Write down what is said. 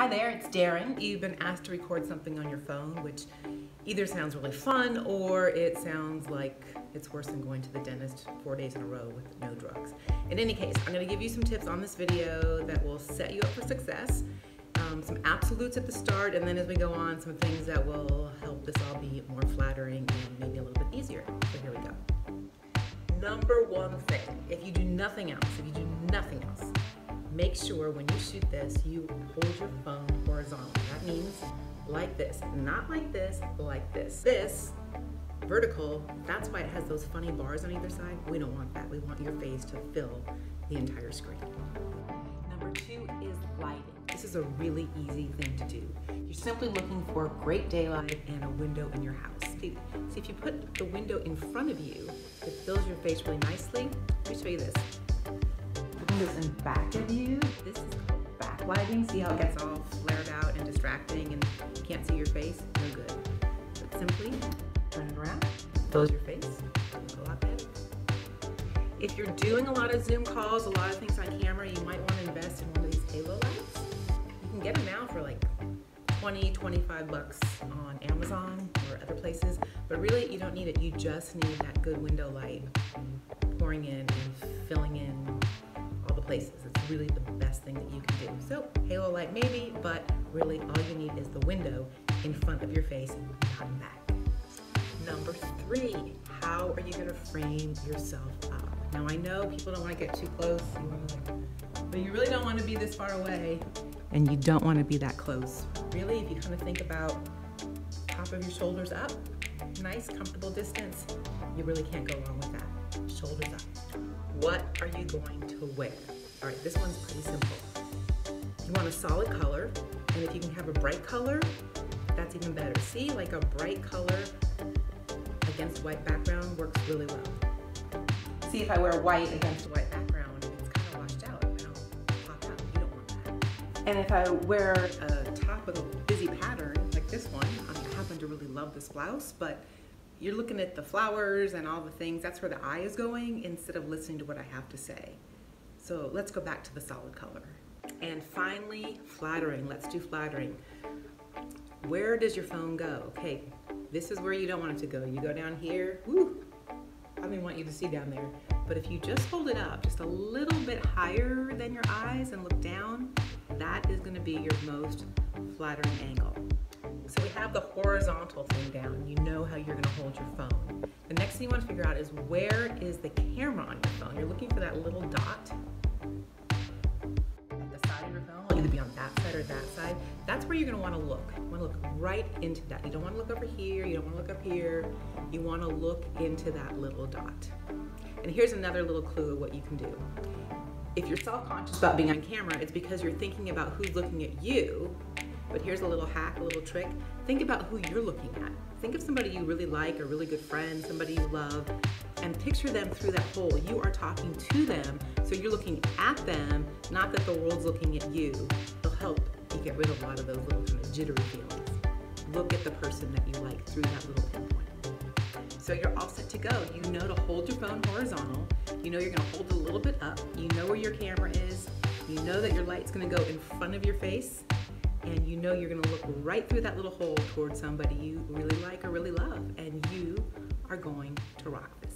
Hi there, it's Daryn. You've been asked to record something on your phone, which either sounds really fun or it sounds like it's worse than going to the dentist four days in a row with no drugs. In any case, I'm going to give you some tips on this video that will set you up for success. Um, some absolutes at the start, and then as we go on, some things that will help this all be more flattering and maybe a little bit easier. So here we go. Number one thing, if you do nothing else, if you do nothing else, make sure when you shoot this, you hold your phone horizontal. That means like this, not like this, like this. This, vertical, that's why it has those funny bars on either side. We don't want that. We want your face to fill the entire screen. Number two is lighting. This is a really easy thing to do. You're simply looking for great daylight and a window in your house. See, see if you put the window in front of you, it fills your face really nicely. Let me show you this this in back of you. This is called backlighting. See how it gets all flared out and distracting and you can't see your face? No good. But simply turn it around, close your face, a lot better. If you're doing a lot of Zoom calls, a lot of things on camera, you might want to invest in one of these halo lights. You can get them now for like 20, 25 bucks on Amazon or other places, but really you don't need it. You just need that good window light pouring in and filling in places. It's really the best thing that you can do. So halo light maybe, but really all you need is the window in front of your face, not back. Number three, how are you gonna frame yourself up? Now I know people don't wanna get too close, but you really don't wanna be this far away and you don't wanna be that close. Really, if you kind of think about top of your shoulders up, nice comfortable distance, you really can't go wrong with that. Shoulders up. What are you going to wear? All right, this one's pretty simple. You want a solid color, and if you can have a bright color, that's even better. See, like a bright color against white background works really well. See, if I wear white against a white background, it's kind of washed out. I don't pop out. You don't want that. And if I wear a top with a busy pattern, like this one, I happen to really love this blouse, but you're looking at the flowers and all the things, that's where the eye is going instead of listening to what I have to say. So let's go back to the solid color. And finally, flattering. Let's do flattering. Where does your phone go? Okay, this is where you don't want it to go. You go down here, whoo, I don't even want you to see down there. But if you just hold it up just a little bit higher than your eyes and look down, that is gonna be your most flattering angle. So we have the horizontal thing down. You know how you're gonna hold your phone. The next thing you wanna figure out is where is the camera on your phone? You're looking for that little dot side. That's where you're gonna wanna look. You wanna look right into that. You don't wanna look over here, you don't wanna look up here. You wanna look into that little dot. And here's another little clue of what you can do. If you're self-conscious about being on camera, it's because you're thinking about who's looking at you but here's a little hack, a little trick. Think about who you're looking at. Think of somebody you really like, a really good friend, somebody you love, and picture them through that hole. You are talking to them, so you're looking at them, not that the world's looking at you. It'll help you get rid of a lot of those little kind of jittery feelings. Look at the person that you like through that little pinpoint. So you're all set to go. You know to hold your phone horizontal. You know you're gonna hold it a little bit up. You know where your camera is. You know that your light's gonna go in front of your face and you know you're gonna look right through that little hole towards somebody you really like or really love, and you are going to rock this.